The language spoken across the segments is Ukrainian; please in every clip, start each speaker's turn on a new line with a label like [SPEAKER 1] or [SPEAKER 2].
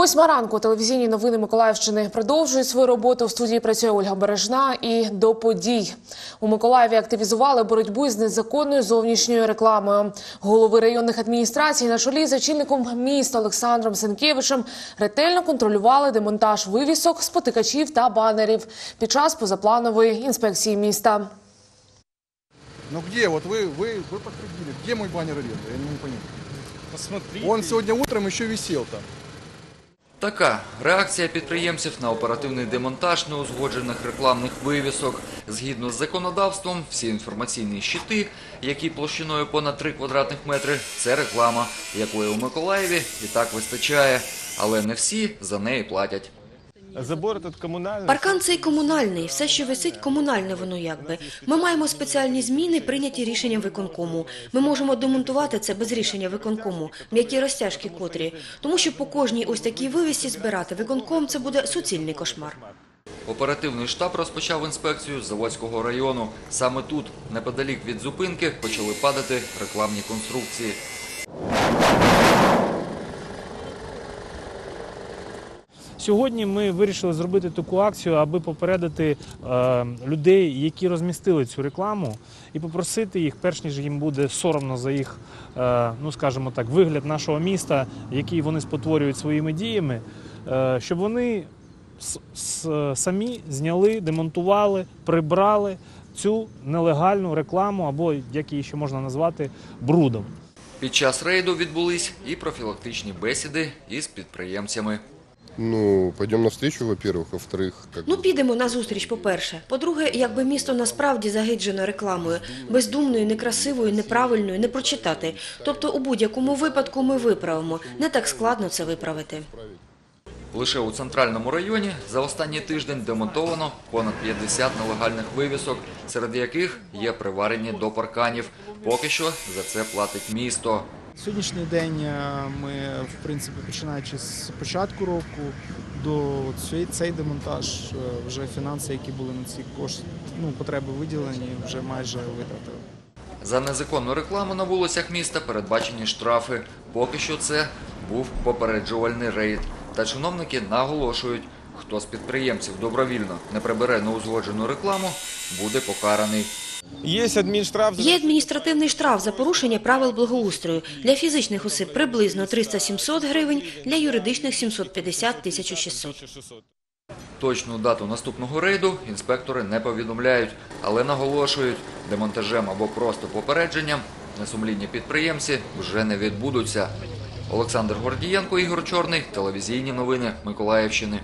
[SPEAKER 1] Восьма ранку телевізійні новини Миколаївщини продовжують свою роботу. В студії працює Ольга Бережна. І до подій у Миколаєві активізували боротьбу з незаконною зовнішньою рекламою. Голови районних адміністрацій на чолі з очільником міста Олександром Сенкевичем ретельно контролювали демонтаж вивісок, спотикачів та банерів під час позапланової інспекції міста.
[SPEAKER 2] Ну где? Вот вы, вы, вы подтвердили. Где мой баннер аренды? Я не могу понять.
[SPEAKER 3] Посмотри.
[SPEAKER 2] Он сегодня утром еще висел там.
[SPEAKER 4] Така реакція підприємців на оперативний демонтаж неузгоджених рекламних вивісок. Згідно з законодавством, всі інформаційні щити, які площиною понад 3 квадратних метри, це реклама, якої у Миколаєві і так вистачає. Але не всі за неї платять.
[SPEAKER 3] Забор тут комунальний.
[SPEAKER 5] Паркан цей комунальний, все, що висить, комунальне воно якби. Ми маємо спеціальні зміни, прийняті рішенням виконкому. Ми можемо демонтувати це без рішення виконкому, м'які розтяжки котрі. Тому що по кожній ось такій вивісі збирати виконком – це буде суцільний кошмар.
[SPEAKER 4] Оперативний штаб розпочав інспекцію з Заводського району. Саме тут, неподалік від зупинки, почали падати рекламні конструкції.
[SPEAKER 6] Сьогодні ми вирішили зробити таку акцію, аби попередити е, людей, які розмістили цю рекламу, і попросити їх, перш ніж їм буде соромно за їх, е, ну скажімо так, вигляд нашого міста, який вони спотворюють своїми діями, е, щоб вони с- с- самі зняли, демонтували, прибрали цю нелегальну рекламу, або як її ще можна назвати, брудом.
[SPEAKER 4] Під час рейду відбулись і профілактичні бесіди із підприємцями.
[SPEAKER 7] Ну, пойдем навстречу, во-первых. Во-вторых, как
[SPEAKER 5] Ну,
[SPEAKER 7] бы,
[SPEAKER 5] підемо на зустріч, по-перше. По-друге, якби місто насправді загиджено рекламою, бездумною, некрасивою, неправильною, не прочитати. Тобто у будь-якому випадку ми виправимо. Не так складно це виправити.
[SPEAKER 4] Лише у центральному районі за останній тиждень демонтовано понад 50 нелегальних вивісок, серед яких є приварені до парканів. Поки що за це платить місто.
[SPEAKER 8] Сьогоднішній день е, ми, в принципі, починаючи з початку року до цей демонтаж, е, вже фінанси, які були на ці кошти, ну, потреби виділені, вже майже витратили.
[SPEAKER 4] За незаконну рекламу на вулицях міста передбачені штрафи. Поки що це був попереджувальний рейд. Та чиновники наголошують, хто з підприємців добровільно не прибере неузгоджену рекламу, буде покараний.
[SPEAKER 3] Є адмінштраф.
[SPEAKER 5] Є адміністративний штраф за порушення правил благоустрою. Для фізичних осіб приблизно 300-700 гривень, для юридичних 750-1600.
[SPEAKER 4] Точну дату наступного рейду інспектори не повідомляють, але наголошують, демонтажем або просто попередженням несумлінні підприємці вже не відбудуться. Олександр Гордієнко, Ігор Чорний, телевізійні новини Миколаївщини.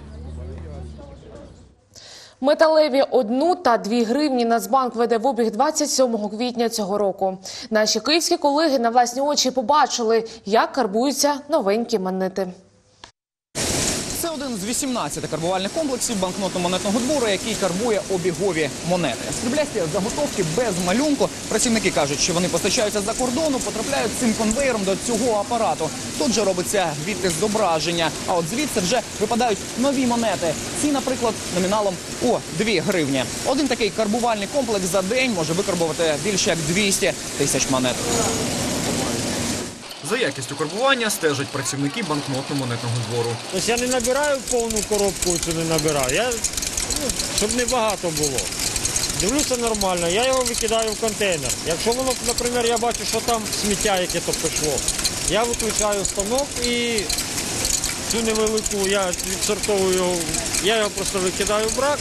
[SPEAKER 1] Металеві одну та дві гривні Нацбанк веде в обіг 27 квітня цього року. Наші київські колеги на власні очі побачили, як карбуються новенькі монети.
[SPEAKER 9] Один з 18 карбувальних комплексів банкнотно-монетного двору, який карбує обігові монети. Сріблясті заготовки без малюнку. Працівники кажуть, що вони постачаються за кордону, потрапляють цим конвейером до цього апарату. Тут же робиться відтиск зображення, а от звідси вже випадають нові монети. Ці, наприклад, номіналом о 2 гривні. Один такий карбувальний комплекс за день може викарбувати більше як 200 тисяч монет.
[SPEAKER 10] За якістю карбування стежать працівники банкнотно-монетного двору.
[SPEAKER 6] Тобто я не набираю повну коробку, цю не набираю. Я, ну, щоб не багато було. Дивлюся нормально, я його викидаю в контейнер. Якщо воно, наприклад, я бачу, що там сміття яке то пішло, я виключаю станок і цю невелику я відсортовую його, я його просто викидаю в брак,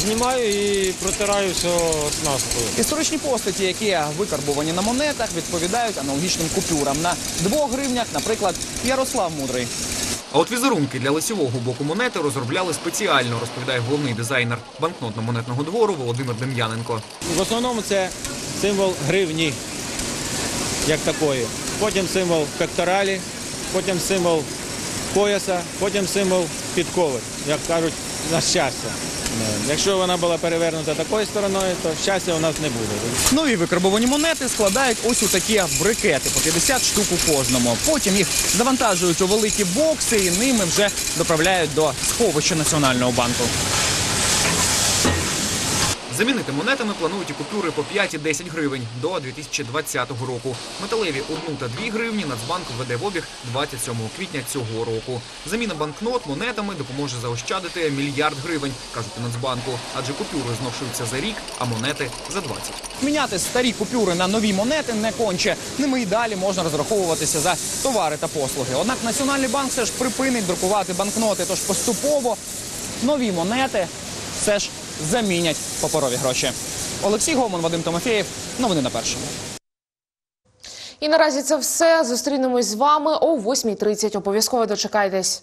[SPEAKER 6] знімаю і протираю все оснасткою.
[SPEAKER 9] Історичні постаті, які викарбовані на монетах, відповідають аналогічним купюрам. На двох гривнях, наприклад, Ярослав Мудрий.
[SPEAKER 10] А от візерунки для лицевого боку монети розробляли спеціально, розповідає головний дизайнер банкнотно-монетного двору Володимир Дем'яненко.
[SPEAKER 6] В основному це символ гривні, як такої. Потім символ пекторалі, потім символ пояса, потім символ підкови, як кажуть, на щастя. Е, Якщо вона була перевернута такою стороною, то щастя у нас не буде.
[SPEAKER 9] Нові викарбовані монети складають ось у такі брикети по 50 штук у кожному. Потім їх завантажують у великі бокси і ними вже доправляють до сховища Національного банку.
[SPEAKER 10] Замінити монетами планують і купюри по 5 і 10 гривень до 2020 року. Металеві 1 та 2 гривні Нацбанк введе в обіг 27 квітня цього року. Заміна банкнот монетами допоможе заощадити мільярд гривень, кажуть у Нацбанку, адже купюри зношуються за рік, а монети за 20.
[SPEAKER 9] Міняти старі купюри на нові монети не конче. Ними і далі можна розраховуватися за товари та послуги. Однак Національний банк все ж припинить друкувати банкноти, тож поступово нові монети все ж замінять паперові гроші. Олексій Гомон, Вадим Томофєєв. Новини на першому.
[SPEAKER 1] І наразі це все. Зустрінемось з вами о 8.30. Обов'язково дочекайтесь.